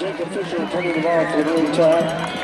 Mike Fisher turning the ball to the blue top.